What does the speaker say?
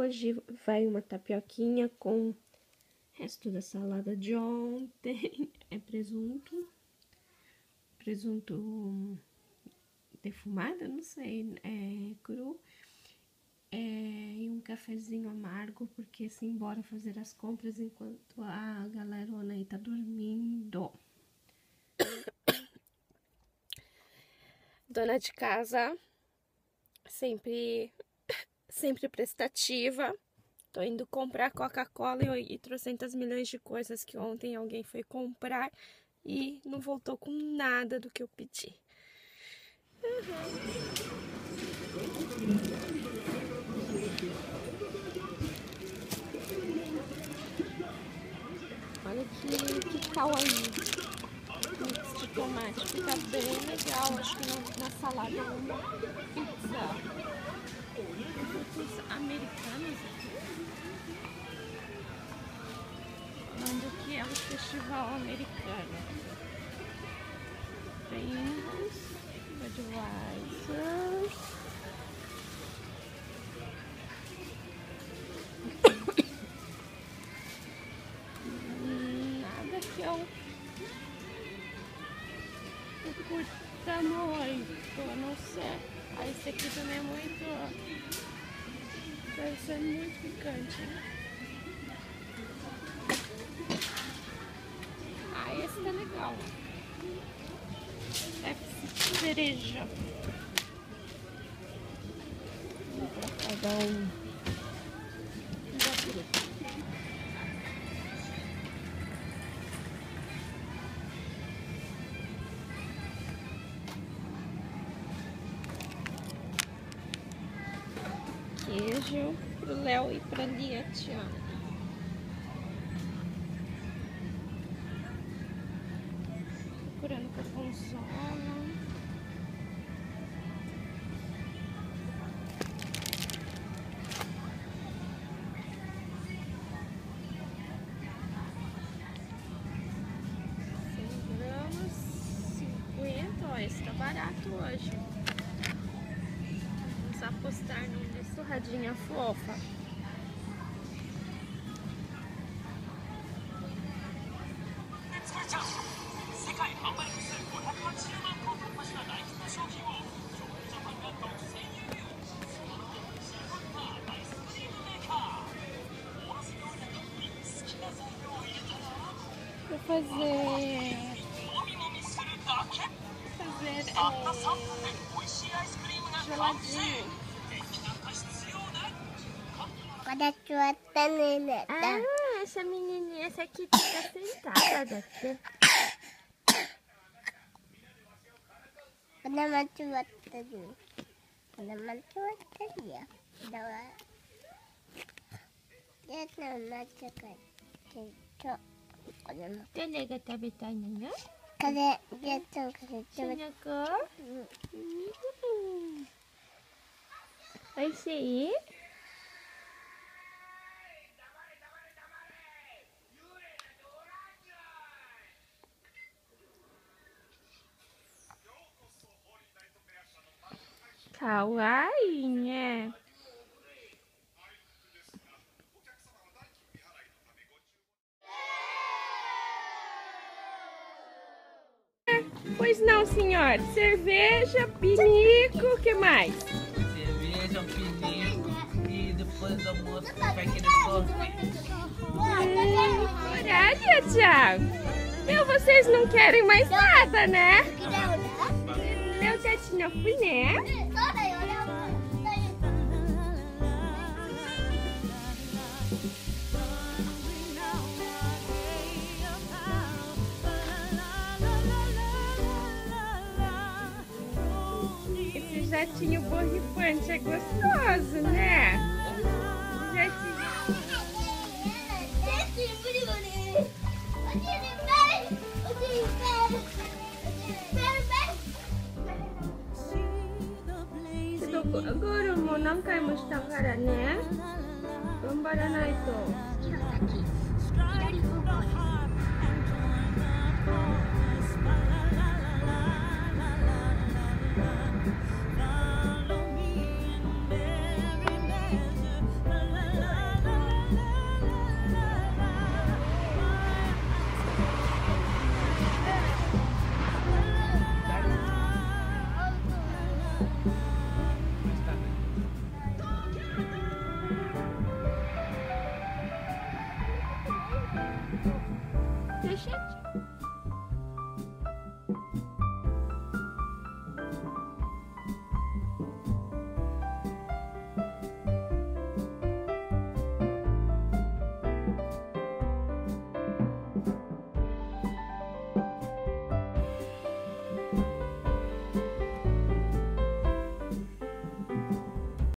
Hoje vai uma tapioquinha com resto da salada de ontem. É presunto. Presunto defumado, não sei, é cru. É, e um cafezinho amargo, porque assim, bora fazer as compras enquanto a galerona aí tá dormindo. Dona de casa, sempre, sempre prestativa. Tô indo comprar Coca-Cola e, e trocentas milhões de coisas que ontem alguém foi comprar e não voltou com nada do que eu pedi. Uhum. Olha que, que kawaii. Mix de tomate. Fica bem legal. Acho que na, na salada é uma pizza. Frutas americanas aqui. Falando que é um festival americano. Pringles, Budweiser. Nada que eu, eu curta muito, não ser. Ah, esse aqui também é muito. Deve ser muito picante. né? Ah, esse tá legal. Pepsi cereja. Vou cada um. Queijo pro Léo e pra Lia. Procurando gorgonzola. Cem gramas, 50, ó, esse tá barato hoje. Vamos apostar numa surradinha fofa. Vou fazer. Fazer é, geladinho. Pada cuaca nenek dah. Ah, Syami nenek sakit tak sentak lah doktor. Pada macam cuaca ni. Pada macam cuaca dia. Pada dia nak macam cuaca. 誰が食べたいのよこれ、やっとこれ食べた。うん。おいしい Kawaii niya. Pois não, senhor. Cerveja, pinico, o que mais? cerveja, pinico e depois do almoço vai querer sorvete. Olha, Thiago. Meu, vocês não querem mais nada, né? Meu tetinho fui, né? pratinho borrifante. É gostoso, né? Já te... ゴールも何回もしたからね頑張らないと。